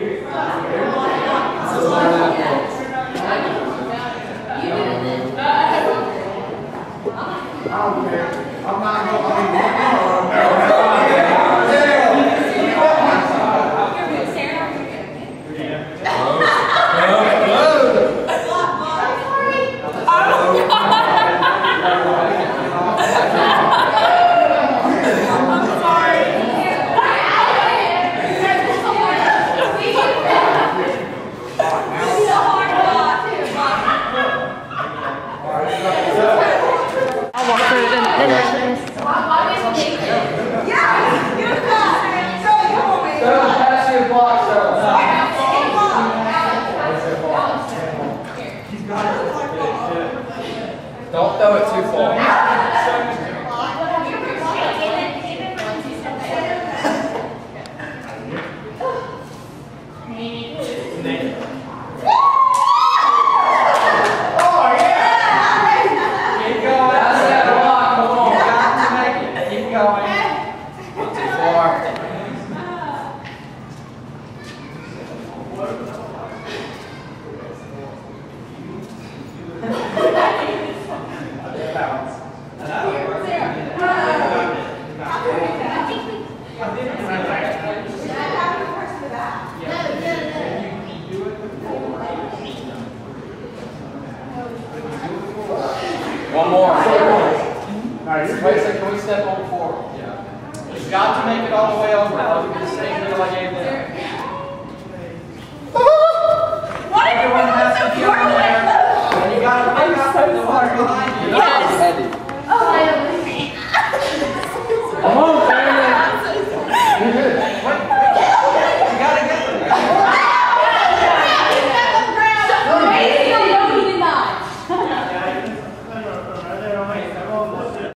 I don't care. I'm not going, I mean, Don't throw it too far. Keep going. That's that block. Come on. Got to make it. Keep going. Not too far. One more. Wait a second, can we step on forward? Yeah. You've got to make it all the way over. I'll give you the same deal I gave them. Everyone has to be on there. And you gotta pick up the one behind you. Yes.